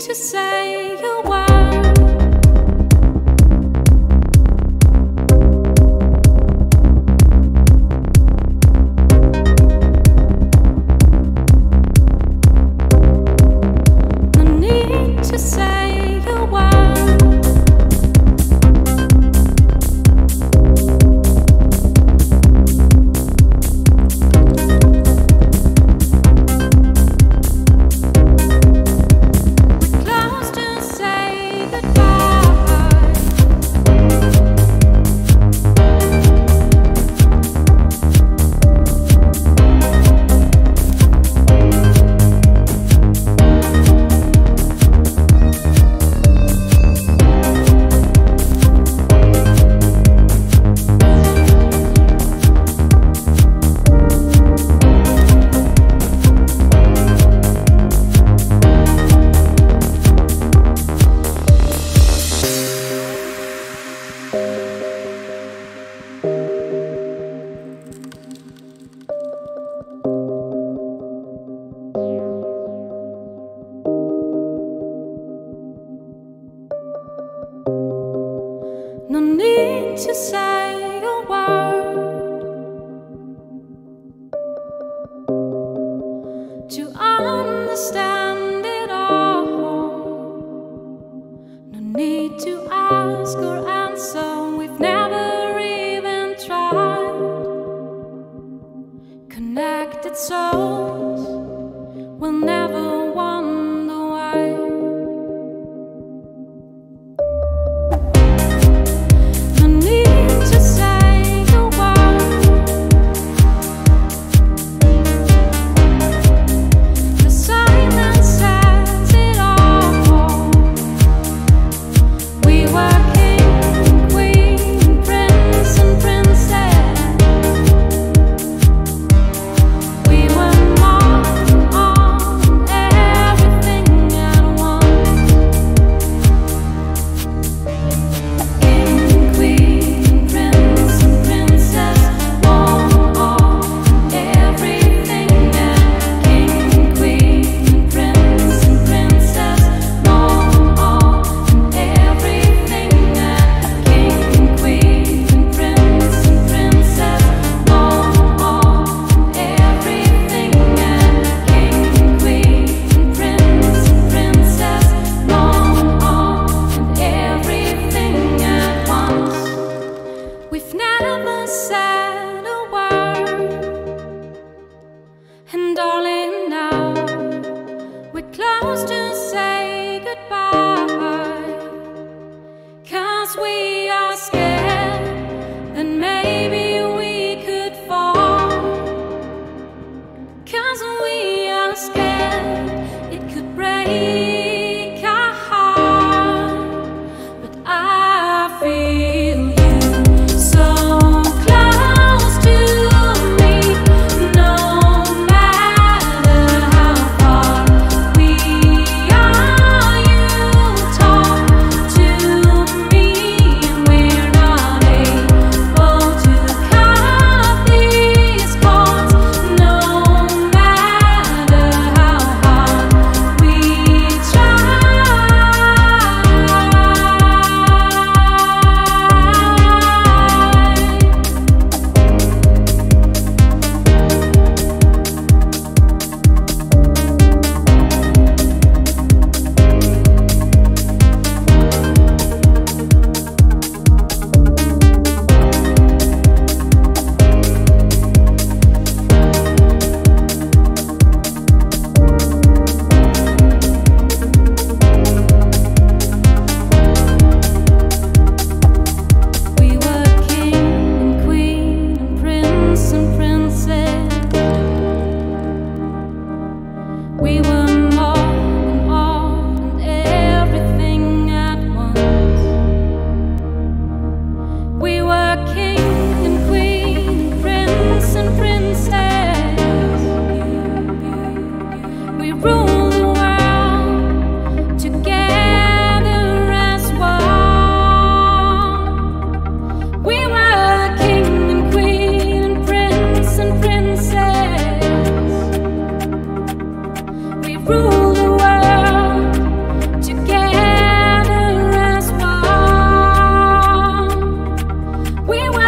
to say a word. To say goodbye. We